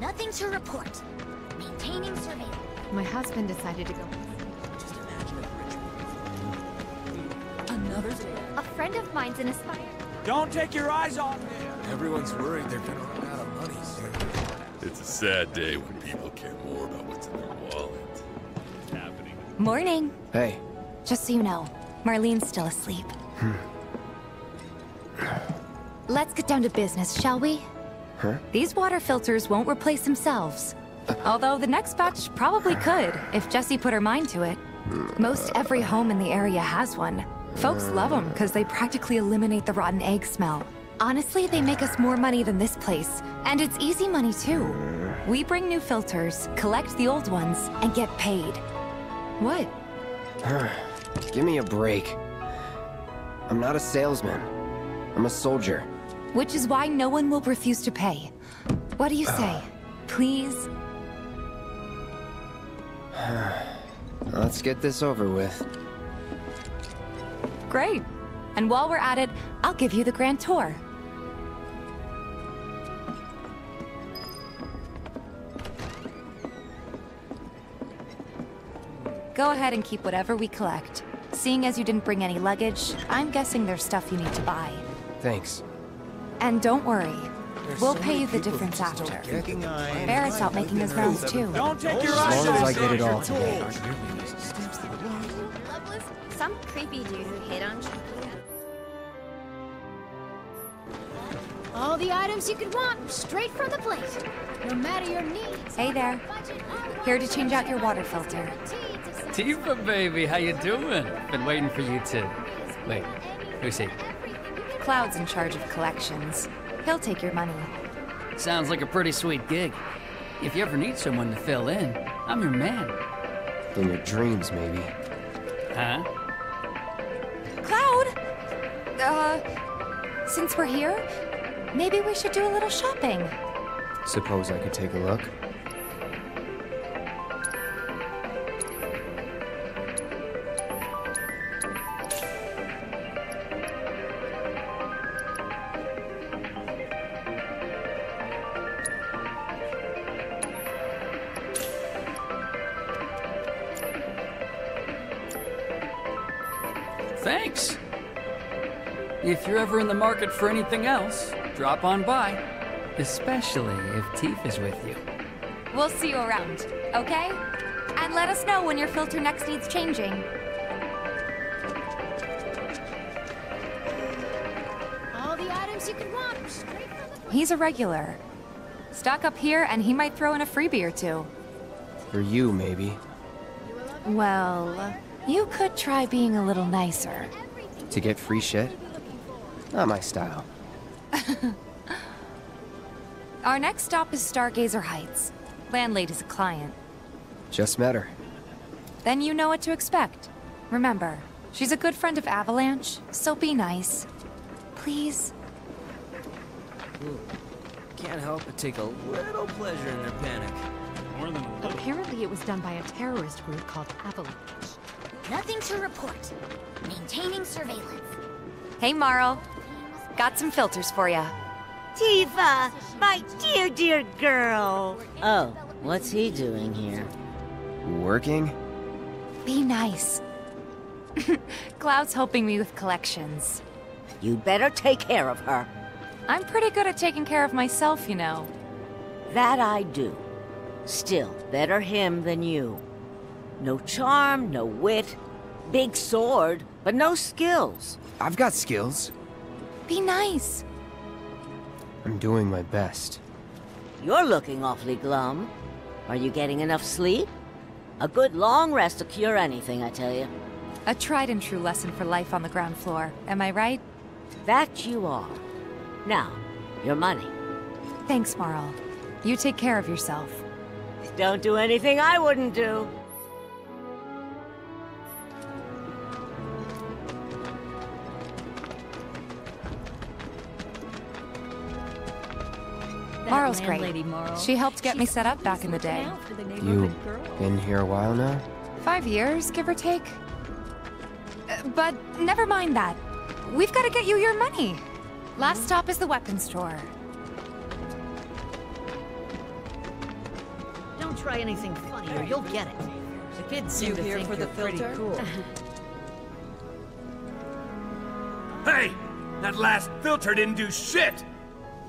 Nothing to report. Maintaining surveillance. My husband decided to go. Another day. A friend of mine's an aspire. Don't take your eyes off me! Everyone's worried they're gonna run out of money soon. It's a sad day when people care more about what's in their wallet. Happening. Morning. Hey, Just so you know, Marlene's still asleep. Hmm. Let's get down to business, shall we? Huh? These water filters won't replace themselves. Uh. Although the next batch probably could, if Jessie put her mind to it. Most every home in the area has one. Folks uh. love them because they practically eliminate the rotten egg smell. Honestly, they make us more money than this place. And it's easy money too. Uh. We bring new filters, collect the old ones, and get paid. What? give me a break. I'm not a salesman. I'm a soldier. Which is why no one will refuse to pay. What do you say? Uh. Please? Let's get this over with. Great. And while we're at it, I'll give you the grand tour. Go ahead and keep whatever we collect. Seeing as you didn't bring any luggage, I'm guessing there's stuff you need to buy. Thanks. And don't worry, There's we'll so pay you the difference after. get the plan. Barret's out making his rounds too. Don't take your As long as I get it all today. Loveless, some creepy dude who hit on Julia. All the items you could want, straight from the plate. No matter your needs. Hey there. Here to change out your water filter. Tifa, baby, how you doing? Been waiting for you to... Wait, who's he? Cloud's in charge of collections. He'll take your money. Sounds like a pretty sweet gig. If you ever need someone to fill in, I'm your man. In your dreams, maybe. Huh? Cloud! Uh, since we're here, maybe we should do a little shopping. Suppose I could take a look? You're ever in the market for anything else, drop on by. Especially if Tifa is with you. We'll see you around, okay? And let us know when your filter next needs changing. All the items you could want, straight from the. He's a regular. Stock up here and he might throw in a freebie or two. For you, maybe. Well, you could try being a little nicer. To get free shit? Not my style. Our next stop is Stargazer Heights. Landlady's a client. Just met her. Then you know what to expect. Remember, she's a good friend of Avalanche, so be nice. Please? Hmm. Can't help but take a little pleasure in their panic. More than a little. Apparently it was done by a terrorist group called Avalanche. Nothing to report. Maintaining surveillance. Hey, Marle. Got some filters for you. Tifa, my dear, dear girl. Oh, what's he doing here? Working? Be nice. Cloud's helping me with collections. You'd better take care of her. I'm pretty good at taking care of myself, you know. That I do. Still, better him than you. No charm, no wit. Big sword, but no skills. I've got skills. Be nice. I'm doing my best. You're looking awfully glum. Are you getting enough sleep? A good long rest will cure anything, I tell you. A tried and true lesson for life on the ground floor, am I right? That you are. Now, your money. Thanks, Marle. You take care of yourself. Don't do anything I wouldn't do. Marle's great. She helped get me set up back in the day. You been here a while now? Five years, give or take. Uh, But never mind that. We've got to get you your money. Last stop is the weapons store. Don't try anything funny or you'll get it. The kids seem You to here think for the you're pretty filter? cool. Hey! That last filter didn't do shit!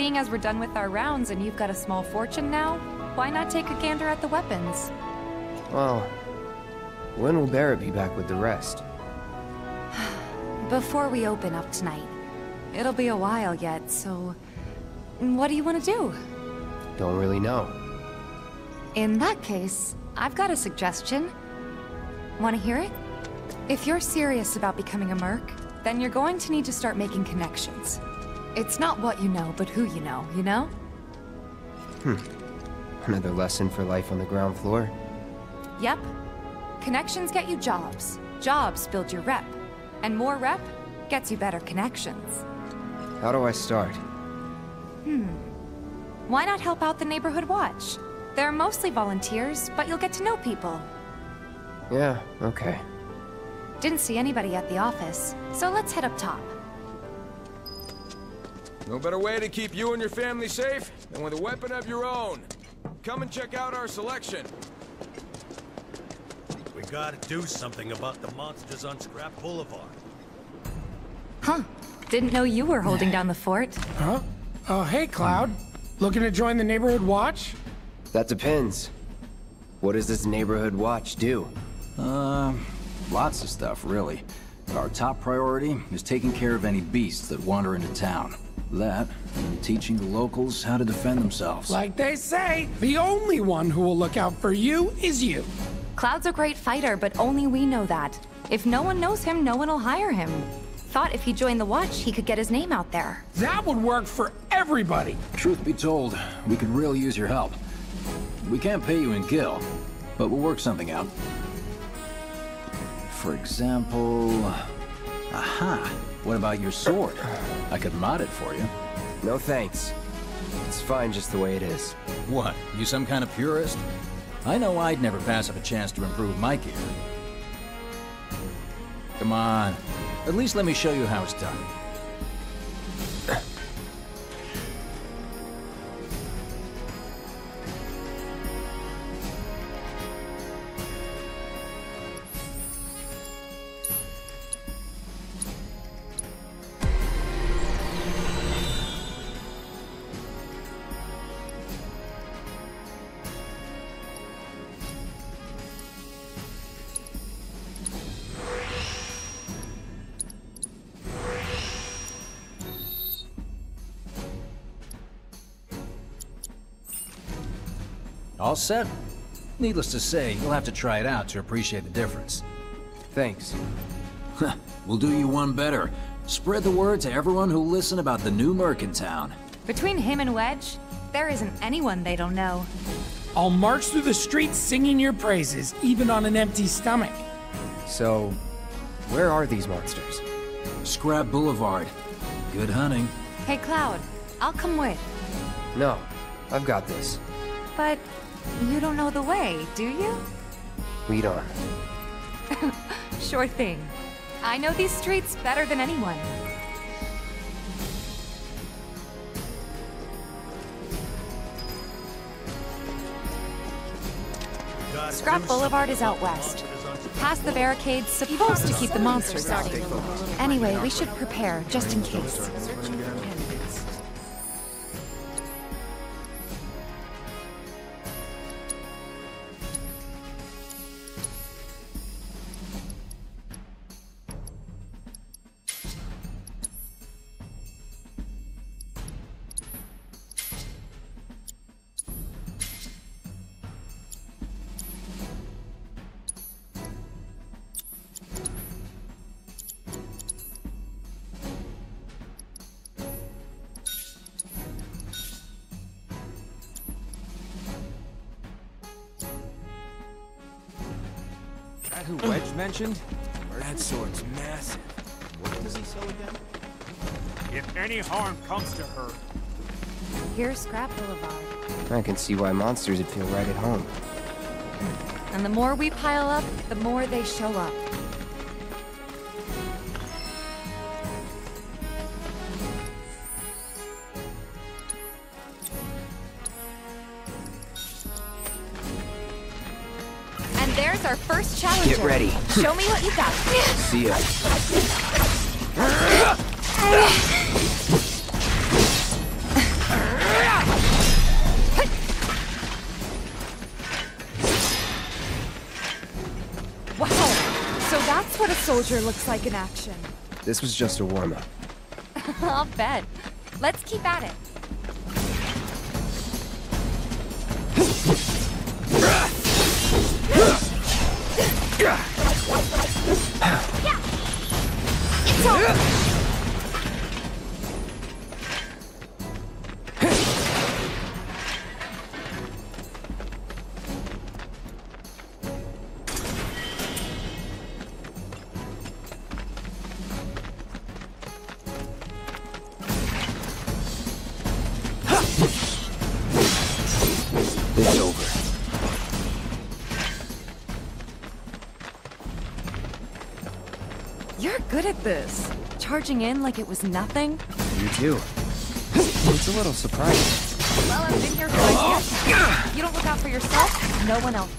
Seeing as we're done with our rounds and you've got a small fortune now, why not take a gander at the weapons? Well, when will Barret be back with the rest? Before we open up tonight. It'll be a while yet, so... What do you want to do? Don't really know. In that case, I've got a suggestion. Want to hear it? If you're serious about becoming a merc, then you're going to need to start making connections. It's not what you know, but who you know, you know? Hmm. Another lesson for life on the ground floor? Yep. Connections get you jobs. Jobs build your rep. And more rep gets you better connections. How do I start? Hmm. Why not help out the Neighborhood Watch? They're mostly volunteers, but you'll get to know people. Yeah, okay. Didn't see anybody at the office, so let's head up top. No better way to keep you and your family safe than with a weapon of your own. Come and check out our selection. We gotta do something about the monsters on Scrap Boulevard. Huh. Didn't know you were holding down the fort. Huh? Oh, hey, Cloud. Looking to join the Neighborhood Watch? That depends. What does this neighborhood watch do? Uh, lots of stuff, really. But our top priority is taking care of any beasts that wander into town. That, and teaching the locals how to defend themselves. Like they say, the only one who will look out for you is you. Cloud's a great fighter, but only we know that. If no one knows him, no one will hire him. Thought if he joined the Watch, he could get his name out there. That would work for everybody. Truth be told, we could really use your help. We can't pay you in Gil, but we'll work something out. For example... Aha! What about your sword? I could mod it for you. No thanks. It's fine just the way it is. What? You some kind of purist? I know I'd never pass up a chance to improve my gear. Come on. At least let me show you how it's done. All set. Needless to say, you'll have to try it out to appreciate the difference. Thanks. we'll do you one better. Spread the word to everyone who'll listen about the new Merc in town. Between him and Wedge, there isn't anyone they don't know. I'll march through the streets singing your praises, even on an empty stomach. So, where are these monsters? Scrap Boulevard. Good hunting. Hey, Cloud, I'll come with. No, I've got this. But you don't know the way, do you? Lead on. Sure thing. I know these streets better than anyone. Scrap Boulevard is out west. Past the barricades, supposed to keep the monsters out. Anyway, we should prepare, just in case. Who Wedge mentioned? That sword's massive. What does he sell again? If any harm comes to her, Here's Scrap Boulevard. I can see why monsters would feel right at home. And the more we pile up, the more they show up. Show me what you got. See ya. Wow. So that's what a soldier looks like in action. This was just a warm-up. I'll bet. Let's keep at it. This. Charging in like it was nothing. You too. It's a little surprising. Well, I've been here for a year. You don't look out for yourself, no one else.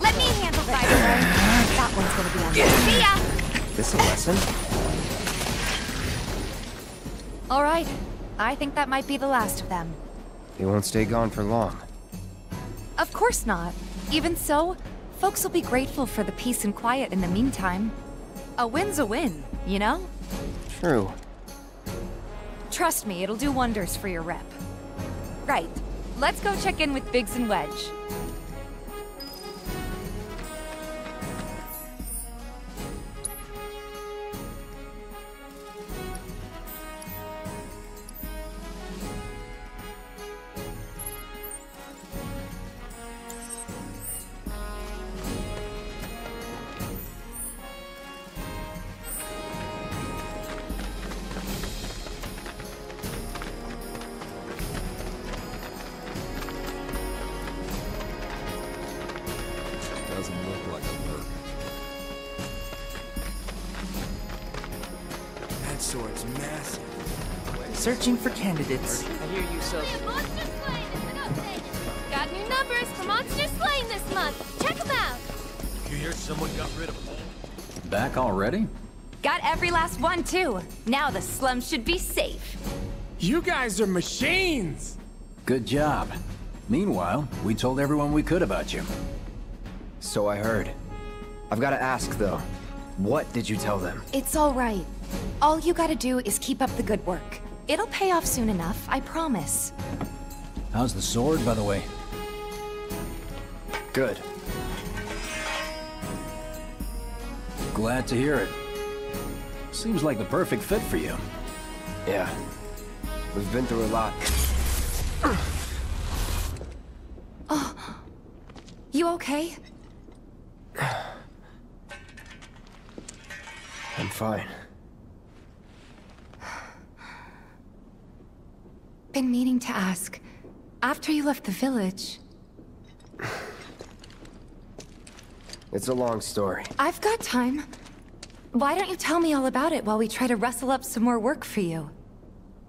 Let me handle that. way, that one's gonna be on. See ya. This a lesson? All right. I think that might be the last of them. They won't stay gone for long. Of course not. Even so, folks will be grateful for the peace and quiet in the meantime. A win's a win, you know? True. Trust me, it'll do wonders for your rep. Right. Let's go check in with Biggs and Wedge. Doesn't look like a merc. That sword's massive. Searching for candidates. I hear you, Sophie. Monster Slaying is an update. Got new numbers for Monster Slaying this month. Check them out. You hear someone got rid of Paul? Back already? Got every last one, too. Now the slums should be safe. You guys are machines! Good job. Meanwhile, we told everyone we could about you. So I heard. I've got to ask, though. What did you tell them? It's all right. All you gotta do is keep up the good work. It'll pay off soon enough, I promise. How's the sword, by the way? Good. Glad to hear it. Seems like the perfect fit for you. Yeah. We've been through a lot. oh. You okay? Fine. Been meaning to ask. After you left the village, It's a long story. I've got time. Why don't you tell me all about it while we try to rustle up some more work for you?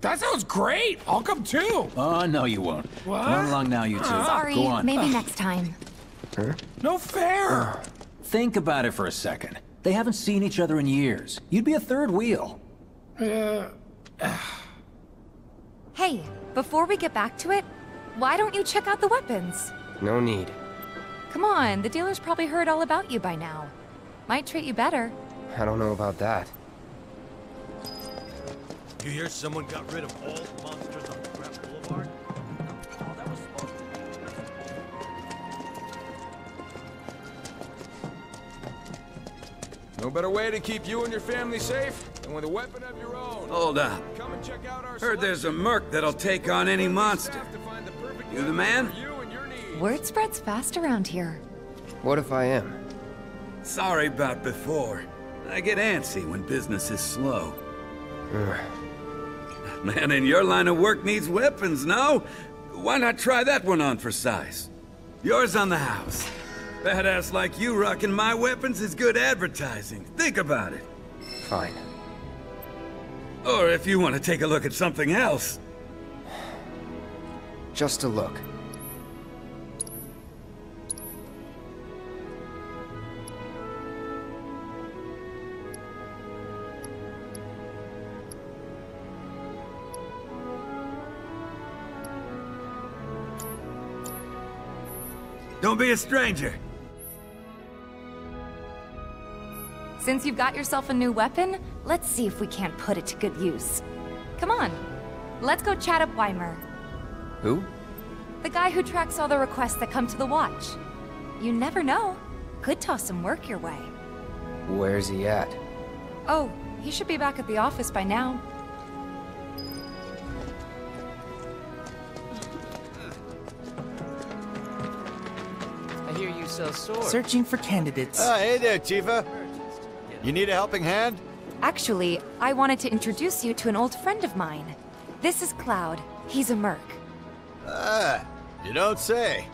That sounds great! I'll come too! Oh, no, you won't. What? Come along now, you two. Ah. Sorry, Go on. maybe next time. No fair! Think about it for a second. They haven't seen each other in years. You'd be a third wheel. Uh, Hey, before we get back to it, why don't you check out the weapons? No need. Come on, the dealer's probably heard all about you by now. Might treat you better. I don't know about that. You hear someone got rid of all the monsters No better way to keep you and your family safe than with a weapon of your own. Hold up. Come and check out our Heard there's a merc that'll take on any monster. You the man? you and your. Word spreads fast around here. What if I am? Sorry about before. I get antsy when business is slow. Man in your line of work needs weapons, no? Why not try that one on for size? Yours on the house. Badass like you rocking my weapons is good advertising. Think about it. Fine. Or if you want to take a look at something else. Just a look. Don't be a stranger. Since you've got yourself a new weapon, let's see if we can't put it to good use. Come on, let's go chat up Wymer, Who? the guy who tracks all the requests that come to the watch. You never know. Could toss some work your way. Where's he at? Oh, he should be back at the office by now. I hear you sell swords. Searching for candidates. Ah, hey there, Tifa. You need a helping hand? Actually, I wanted to introduce you to an old friend of mine. This is Cloud. He's a merc. Ah, you don't say.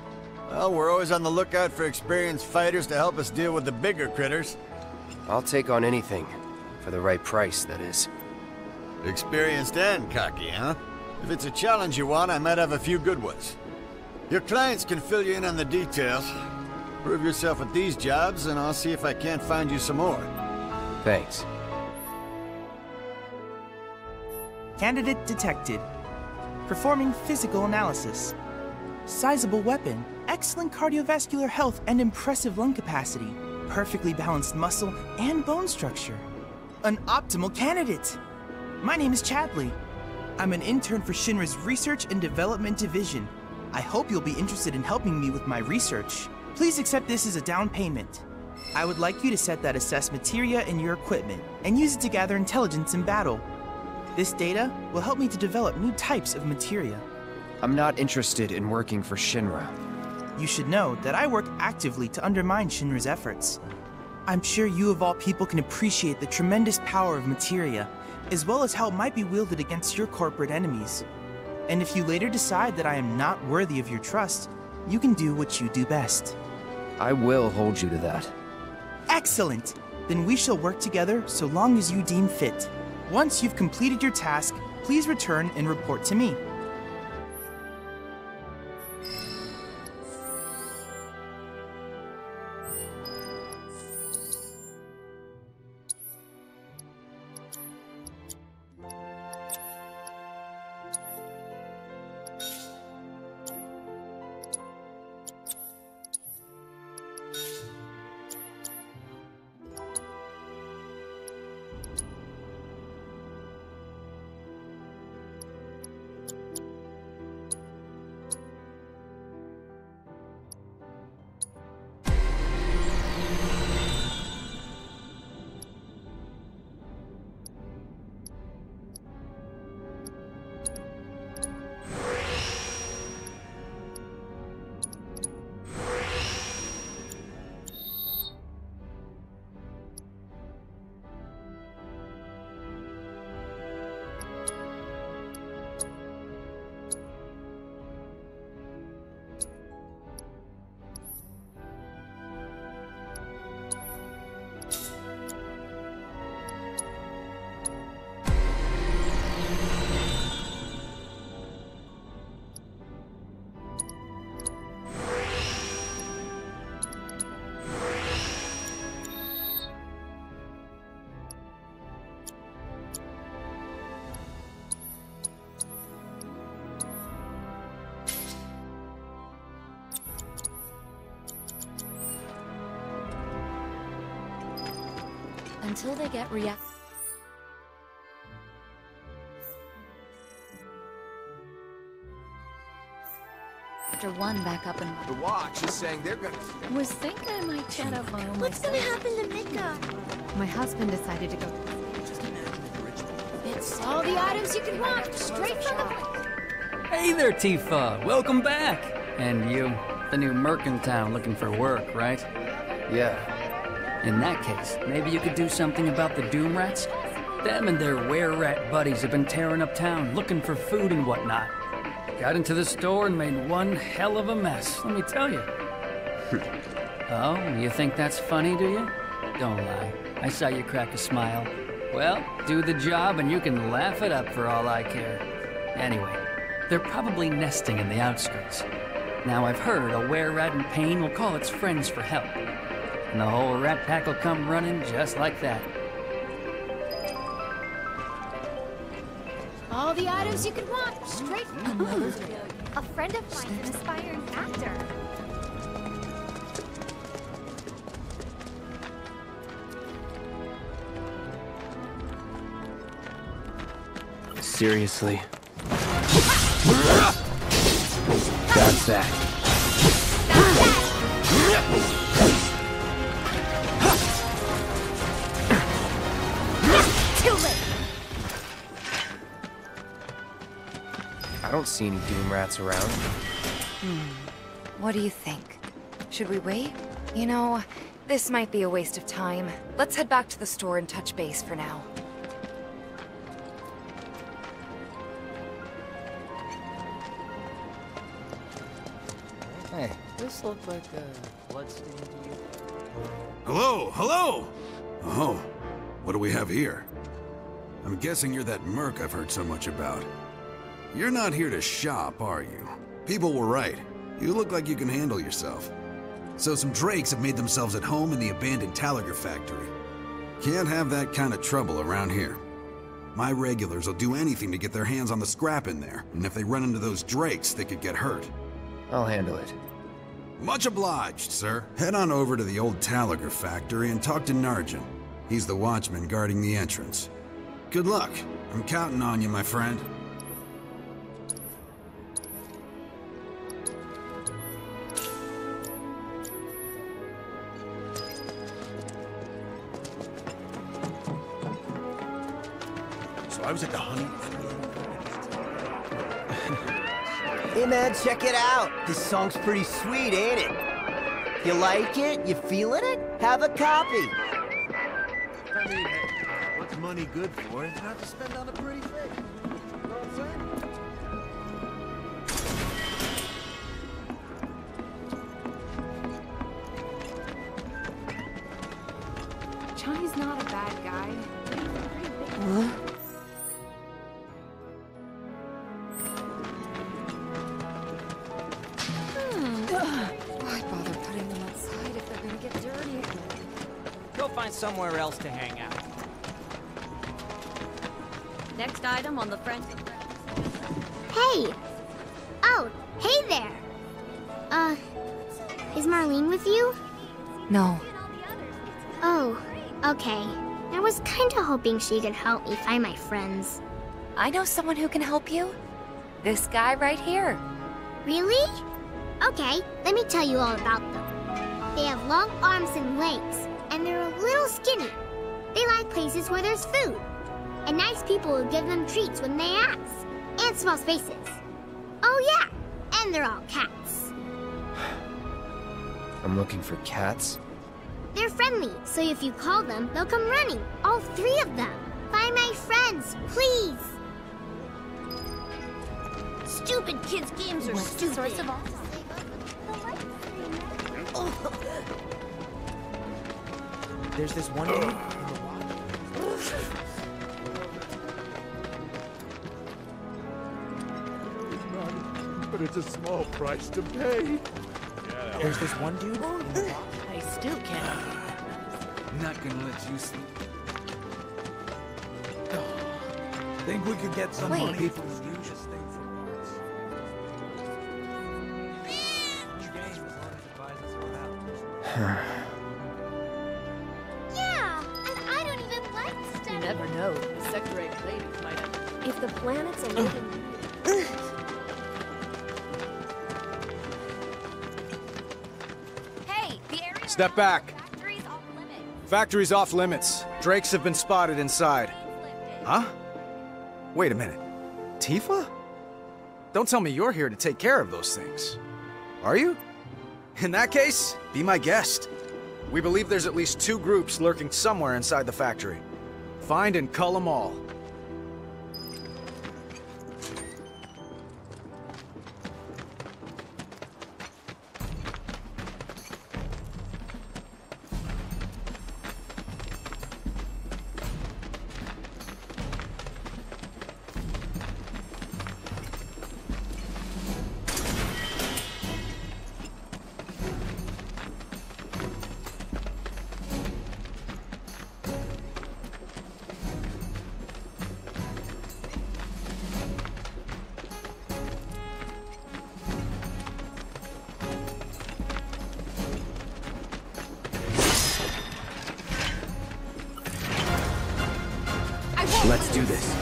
Well, we're always on the lookout for experienced fighters to help us deal with the bigger critters. I'll take on anything. For the right price, that is. Experienced and cocky, huh? If it's a challenge you want, I might have a few good ones. Your clients can fill you in on the details. Prove yourself with these jobs, and I'll see if I can't find you some more. Thanks. Candidate detected. Performing physical analysis. Sizable weapon, excellent cardiovascular health and impressive lung capacity, perfectly balanced muscle and bone structure. An optimal candidate! My name is Chadley. I'm an intern for Shinra's Research and Development Division. I hope you'll be interested in helping me with my research. Please accept this as a down payment. I would like you to set that assess materia in your equipment and use it to gather intelligence in battle. This data will help me to develop new types of materia. I'm not interested in working for Shinra. You should know that I work actively to undermine Shinra's efforts. I'm sure you of all people can appreciate the tremendous power of materia, as well as how it might be wielded against your corporate enemies. And if you later decide that I am not worthy of your trust, you can do what you do best. I will hold you to that. Excellent! Then we shall work together so long as you deem fit. Once you've completed your task, please return and report to me. Until they get react. After one back up and The watch is saying they're gonna... was thinking I might chat up my own What's gonna happen to Mika? My husband decided to go. It's all the items you could want, straight from the... Hey there, Tifa. Welcome back. And you the new merc in town looking for work, right? Yeah. In that case, maybe you could do something about the Doom Rats? Them and their were-rat buddies have been tearing up town, looking for food and whatnot. Got into the store and made one hell of a mess, let me tell you. oh, you think that's funny, do you? Don't lie. I saw you crack a smile. Well, do the job and you can laugh it up for all I care. Anyway, they're probably nesting in the outskirts. Now I've heard a were-rat in pain will call its friends for help. And the whole rat pack will come running just like that. All the items you could want, straight from the mm-hmm. plate. A friend of mine's an aspiring actor. Seriously. That's that. Don't see any Doom Rats around. Hmm. What do you think? Should we wait? You know, this might be a waste of time. Let's head back to the store and touch base for now. Hey, this look like a bloodstain to you? Hello, hello! Oh, what do we have here? I'm guessing you're that merc I've heard so much about. You're not here to shop, are you? People were right. You look like you can handle yourself. So some drakes have made themselves at home in the abandoned Talager factory. Can't have that kind of trouble around here. My regulars will do anything to get their hands on the scrap in there, and if they run into those drakes, they could get hurt. I'll handle it. Much obliged, sir. Head on over to the old Talager factory and talk to Narjan. He's the watchman guarding the entrance. Good luck. I'm counting on you, my friend. So I was at the honey. Hey man, check it out. This song's pretty sweet, ain't it? You like it? You feeling it? Have a copy. I mean, what's money good for if not to spend on a pretty face? Hoping she can help me find my friends. I know someone who can help you. This guy right here. Really? Okay, let me tell you all about them. They have long arms and legs, and they're a little skinny. They like places where there's food, and nice people will give them treats when they ask, and small spaces. Oh yeah, and they're all cats. I'm looking for cats. They're friendly, so if you call them, they'll come running. All three of them. Find my friends, please. Stupid kids' games are What's stupid. source of all? There's this one dude in the water. But it's a small price to pay. There's this one dude in the water. I still can't. Not gonna let you sleep. Oh, think we could get some Wait. money from Step back. Factory's off limits. Factory's off limits. Drakes have been spotted inside. Huh? Wait a minute. Tifa? Don't tell me you're here to take care of those things. Are you? In that case, be my guest. We believe there's at least two groups lurking somewhere inside the factory. Find and cull them all. Let's do this.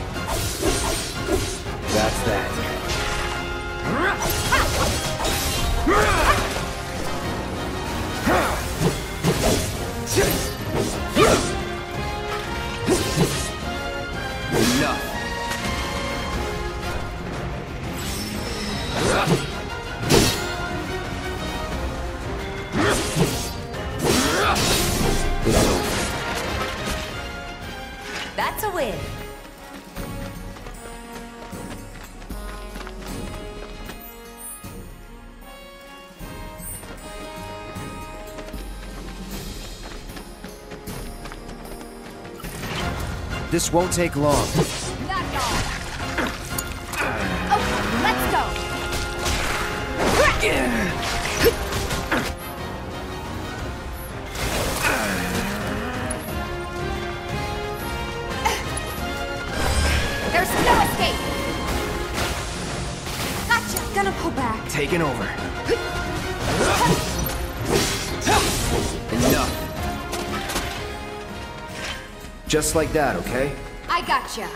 This won't take long. Just like that, okay? I gotcha.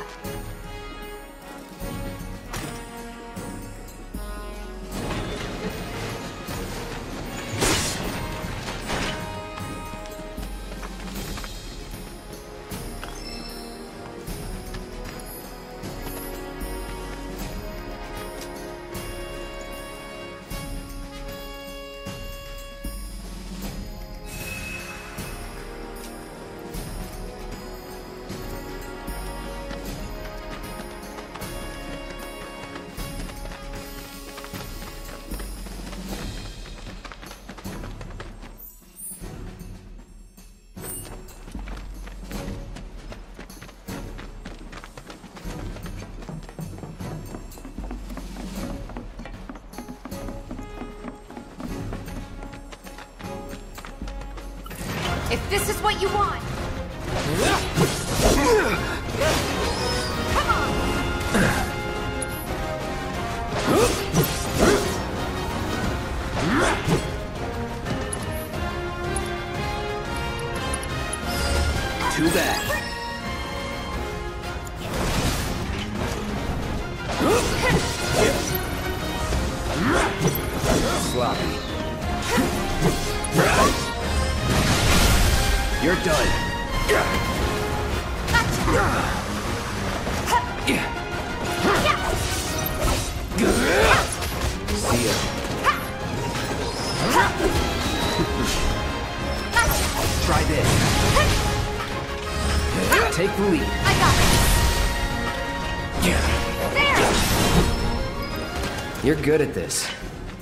You're good at this.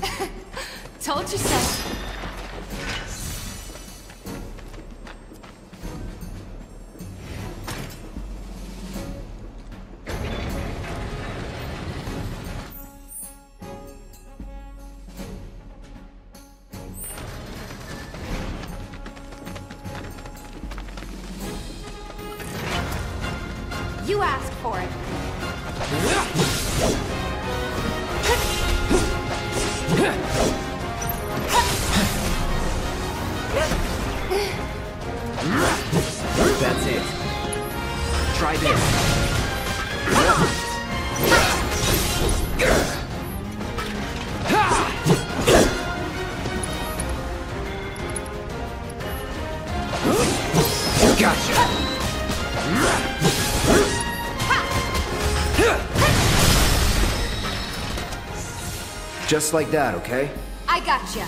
Told you so. Just like that, okay? I gotcha.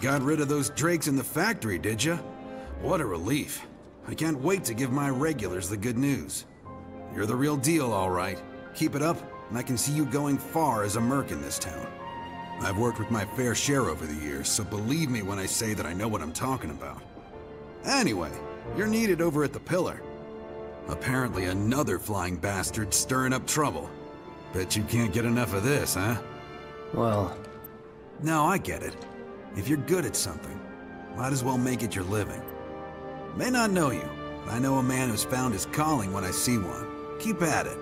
Got rid of those drakes in the factory, did ya? What a relief. I can't wait to give my regulars the good news. You're the real deal, all right. Keep it up, and I can see you going far as a merc in this town. I've worked with my fair share over the years, so believe me when I say that I know what I'm talking about. Anyway, you're needed over at the Pillar. Apparently another flying bastard stirring up trouble. Bet you can't get enough of this, huh? Well... No, I get it. If you're good at something, might as well make it your living. May not know you, but I know a man who's found his calling when I see one. Keep at it.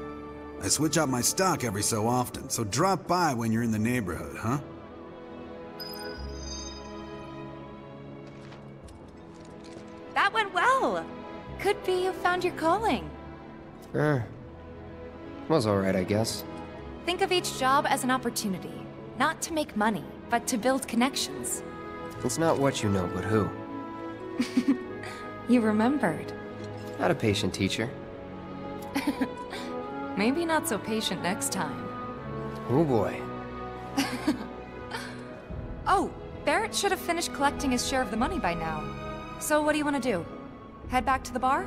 I switch out my stock every so often, so drop by when you're in the neighborhood, huh? That went well. Could be you found your calling. Eh. Was alright, I guess. Think of each job as an opportunity. Not to make money, but to build connections. It's not what you know, but who. You remembered. Not a patient teacher. Maybe not so patient next time. Oh boy. Oh, Barret should have finished collecting his share of the money by now. So what do you want to do? Head back to the bar?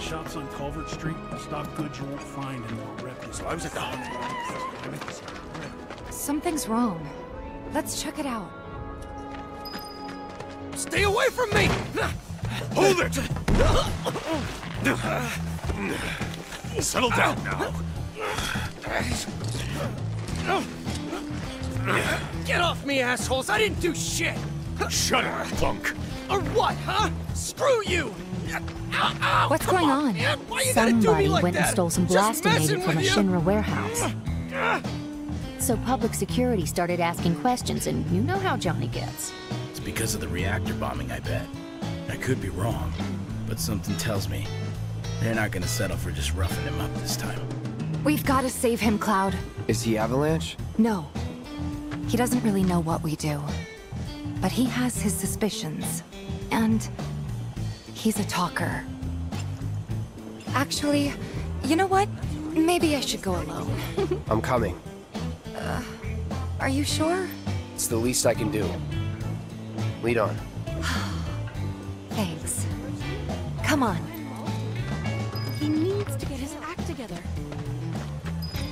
Shops on Culvert Street stock goods you won't find in more reputable. I was at the Something's wrong. Let's check it out. Stay away from me! Hold it! Settle down now. Get off me, assholes! I didn't do shit! Shut up, punk! Or what, huh? Screw you! Ow, ow, What's come going on? man. Why you gotta do Somebody me like went and stole some blasting messing aid from a you. Shinra warehouse. So public security started asking questions, and you know how Johnny gets. It's because of the reactor bombing, I bet. I could be wrong, but something tells me they're not gonna settle for just roughing him up this time. We've got to save him, Cloud. Is he Avalanche? No. He doesn't really know what we do. But he has his suspicions. And he's a talker. Actually, you know what? Maybe I should go alone. I'm coming. Uh, are you sure? It's the least I can do. Lead on. Thanks. Come on. He needs to get his act together.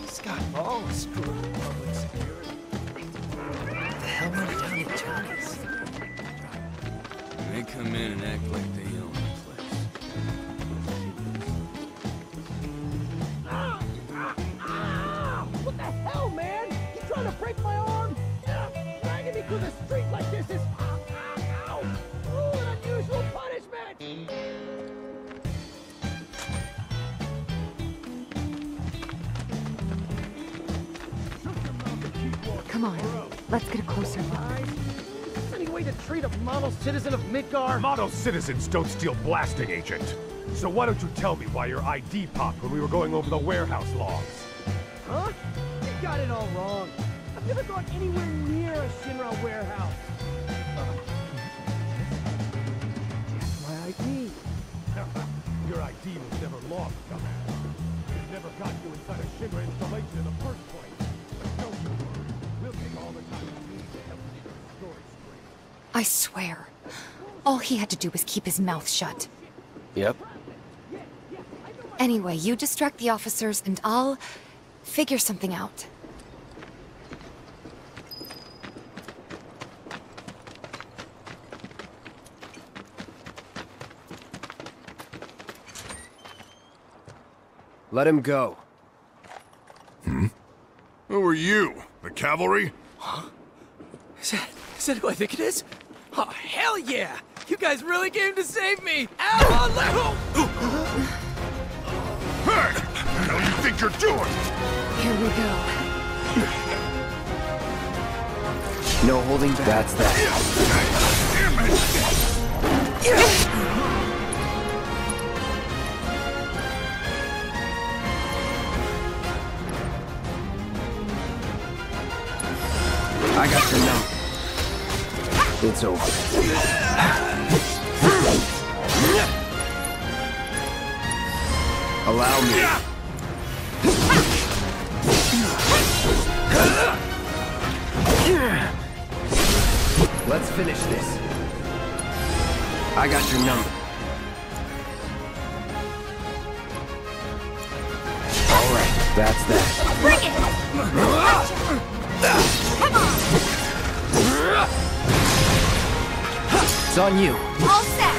He's got all screwed with public security. What the hell went down at Johnny's? They come in and act like they Come on. Let's get a closer look. Is any way to treat a model citizen of Midgar? Model citizens don't steal blasting agent. So why don't you tell me why your ID popped when we were going over the warehouse logs? Huh? You got it all wrong. I've never gone anywhere near a Shinra warehouse. My ID. your ID was never lost, dumbass. It never got you inside a Shinra installation in the first place. I swear. All he had to do was keep his mouth shut. Yep. Anyway, you distract the officers and I'll figure something out. Let him go. Hmm? Who are you? The cavalry? Is that, is that who I think it is? Oh, hell yeah! You guys really came to save me! Ow! Alejo! Hey! What the hell you think you're doing? Here we go. No holding back. That's that. I got your number. It's over. Allow me. Let's finish this. I got your number. All right, that's that. Bring it! It's on you. All set!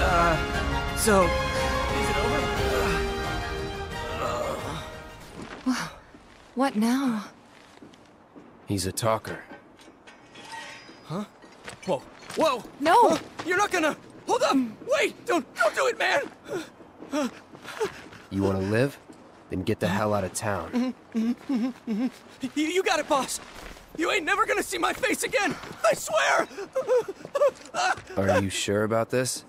Uh, so, is it over? Wow. What now? He's a talker. Huh? Whoa, whoa! No! Huh? You're not gonna... Hold up! Wait! Don't, don't do it, man! You want to live? Then get the hell out of town. Mm-hmm, mm-hmm, mm-hmm. you, you got it, boss! You ain't never gonna see my face again! I swear! Are you sure about this?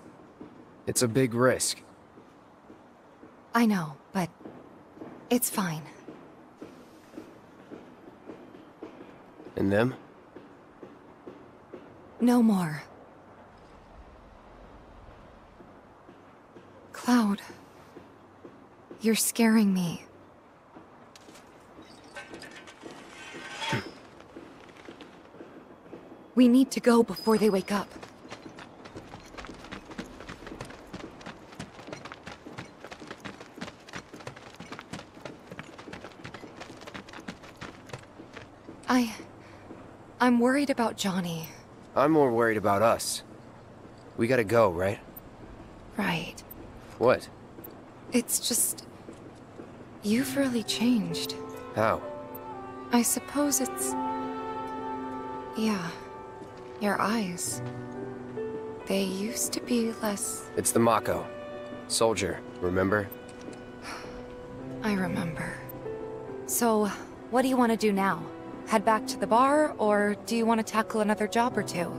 It's a big risk. I know, but it's fine. And them? No more. Cloud. You're scaring me. we need to go before they wake up. I... I'm worried about Johnny. I'm more worried about us. We gotta go, right? Right. What? It's just... You've really changed. How? I suppose it's... Yeah. Your eyes. They used to be less... It's the Mako. Soldier, remember? I remember. So, what do you want to do now? Head back to the bar, or do you want to tackle another job or two?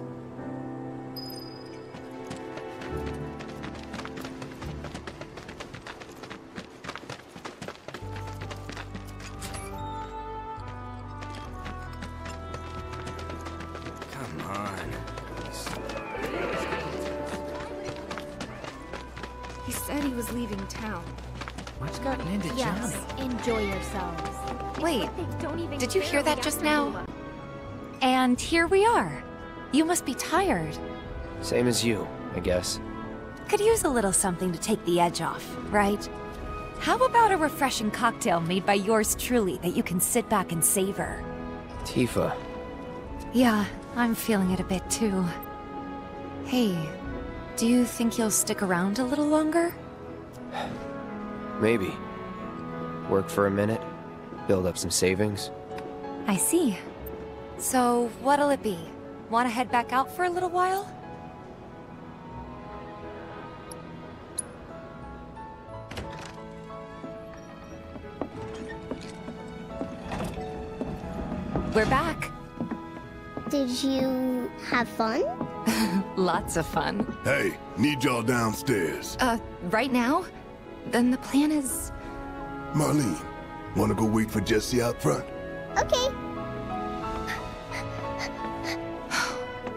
You must be tired. Same as you, I guess. Could use a little something to take the edge off, right? How about a refreshing cocktail made by yours truly that you can sit back and savor? Tifa. Yeah, I'm feeling it a bit too. Hey, do you think you'll stick around a little longer? Maybe. Work for a minute, build up some savings. I see. So, what'll it be? Want to head back out for a little while? We're back. Did you have fun? Lots of fun. Hey, need y'all downstairs. Uh, right now? Then the plan is... Marlene, wanna go wait for Jesse out front? Okay.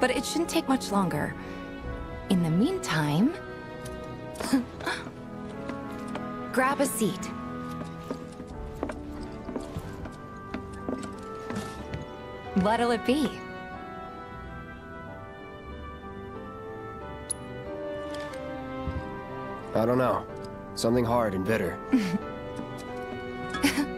but it shouldn't take much longer. In the meantime... grab a seat. What'll it be? I don't know. Something hard and bitter.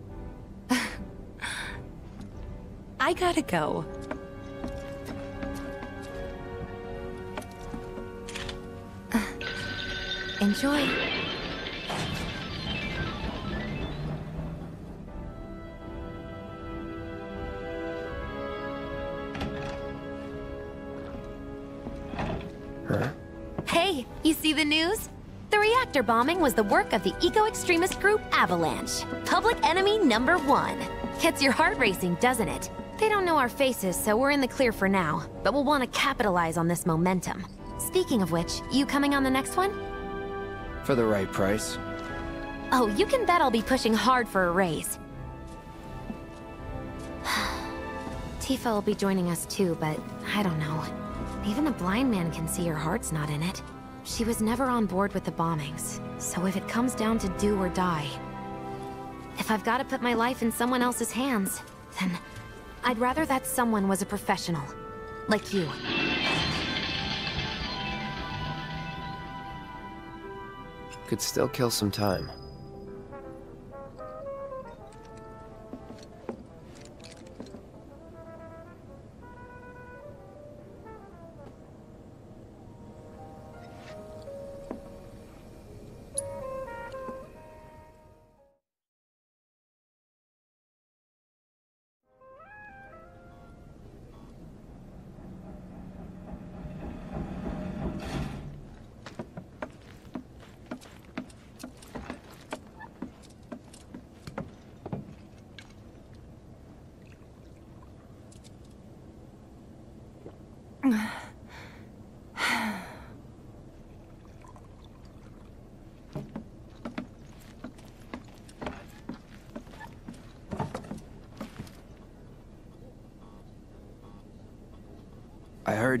I gotta go. Uh, enjoy. Hey, you see the news? The reactor bombing was the work of the eco-extremist group Avalanche. Public enemy number one. Gets your heart racing, doesn't it? They don't know our faces, so we're in the clear for now. But we'll want to capitalize on this momentum. Speaking of which, you coming on the next one? For the right price. Oh, you can bet I'll be pushing hard for a raise. Tifa will be joining us too, but I don't know. Even a blind man can see her heart's not in it. She was never on board with the bombings, so if it comes down to do or die... If I've got to put my life in someone else's hands, then I'd rather that someone was a professional. Like you. Could still kill some time.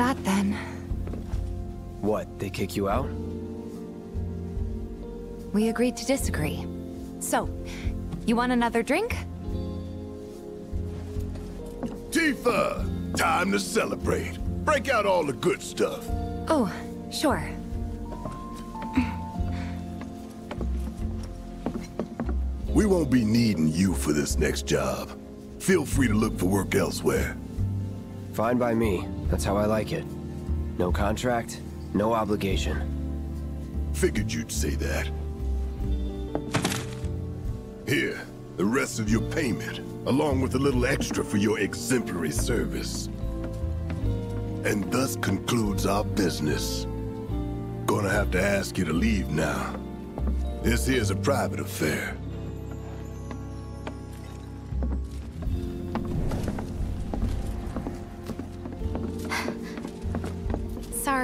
that then. What, they kick you out? We agreed to disagree. So, you want another drink? Tifa! Time to celebrate. Break out all the good stuff. Oh, sure. We won't be needing you for this next job. Feel free to look for work elsewhere. Fine by me. That's how I like it. No contract, no obligation. Figured you'd say that. Here, the rest of your payment, along with a little extra for your exemplary service. And thus concludes our business. Gonna have to ask you to leave now. This here's a private affair.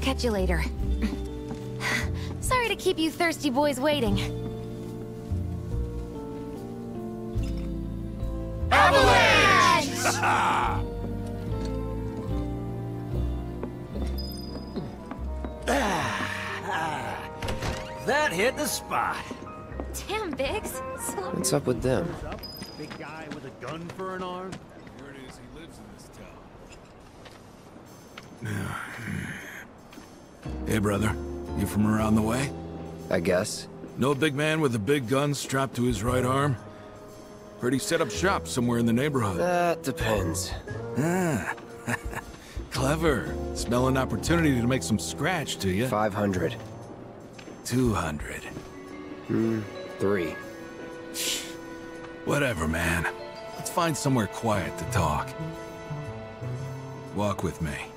I'll catch you later. Sorry to keep you thirsty boys waiting. Avalanche! That hit the spot. Damn, Biggs. What's up with them? Big guy with a gun for an arm? Here it is, he lives in this town. Hey, brother. You from around the way? I guess. No big man with a big gun strapped to his right arm? Heard he set up shop somewhere in the neighborhood. That depends. Ah. Clever. Smell an opportunity to make some scratch, do you? 500. 200. Hmm, three. Whatever, man. Let's find somewhere quiet to talk. Walk with me.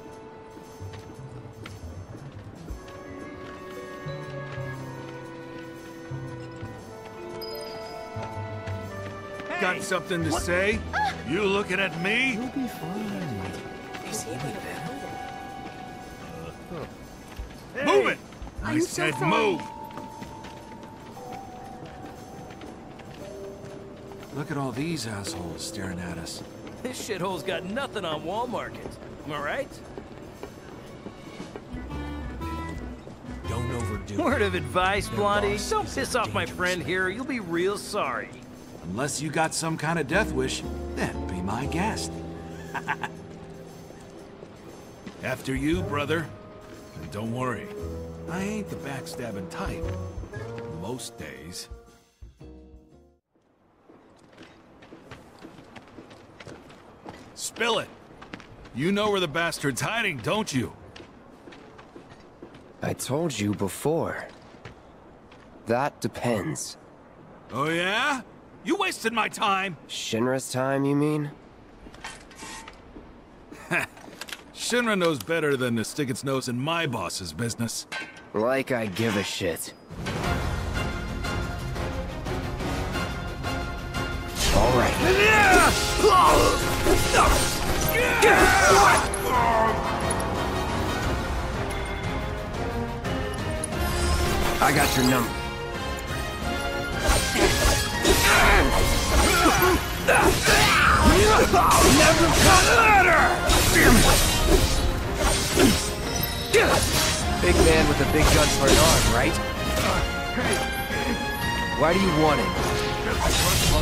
Got something to say? You looking at me? You'll be fine. Is he any better? Move it! I I'm so said sorry. move! Look at all these assholes staring at us. This shithole's got nothing on Wall Market. Am I right? Don't overdo Word it. of advice, Blondie. boss Don't piss off my friend here. You'll be real sorry. Unless you got some kind of death wish, then be my guest. After you, brother. And don't worry, I ain't the backstabbing type. Most days. Spill it! You know where the bastard's hiding, don't you? I told you before. That depends. Oh yeah? You wasted my time! Shinra's time, you mean? Shinra knows better than to stick its nose in my boss's business. Like I give a shit. All right. I got your number. Never cut Big man with a big gun for an arm, right? Why do you want it?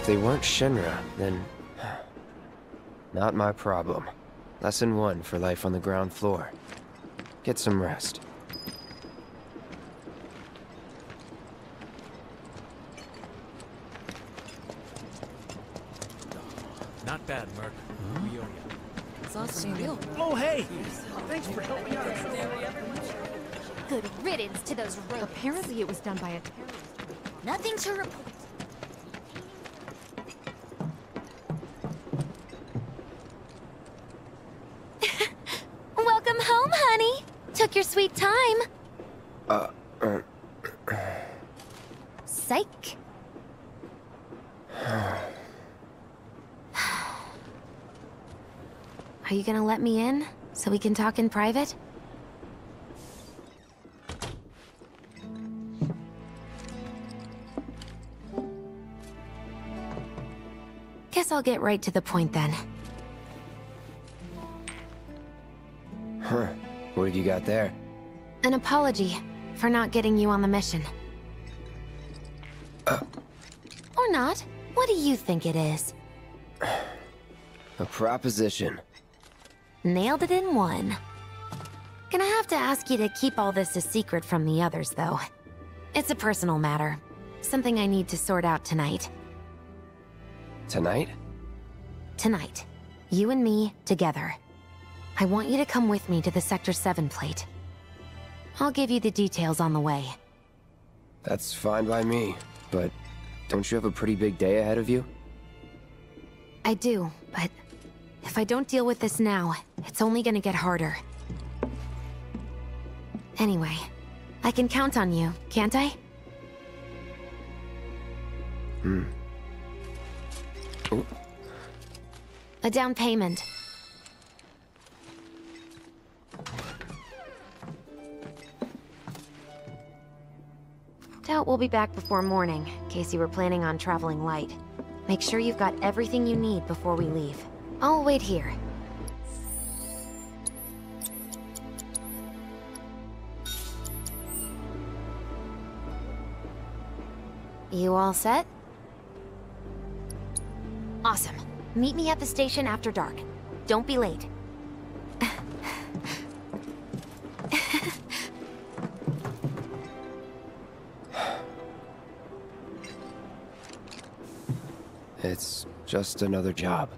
If they weren't Shinra, then... Not my problem. Lesson one for life on the ground floor. Get some rest. Not bad, Merc. We owe you. It's awesome deal. Oh, hey! Thanks for helping out. Good riddance to those ropes. Apparently it was done by a terrorist. Nothing to report. Welcome home, honey. Took your sweet time. Uh, uh, Psych. Are you gonna let me in so we can talk in private? Guess I'll get right to the point then. Huh. What have you got there? An apology for not getting you on the mission. Uh. Or not. What do you think it is? A proposition. Nailed it in one. Gonna have to ask you to keep all this a secret from the others, though. It's a personal matter. Something I need to sort out tonight. Tonight? Tonight. You and me, together. I want you to come with me to the Sector 7 plate. I'll give you the details on the way. That's fine by me, but don't you have a pretty big day ahead of you? I do, but if I don't deal with this now, it's only gonna get harder. Anyway, I can count on you, can't I? Hmm. A down payment. Doubt we'll be back before morning, in case you were planning on traveling light. Make sure you've got everything you need before we leave. I'll wait here. You all set? Awesome. Meet me at the station after dark. Don't be late. It's just another job.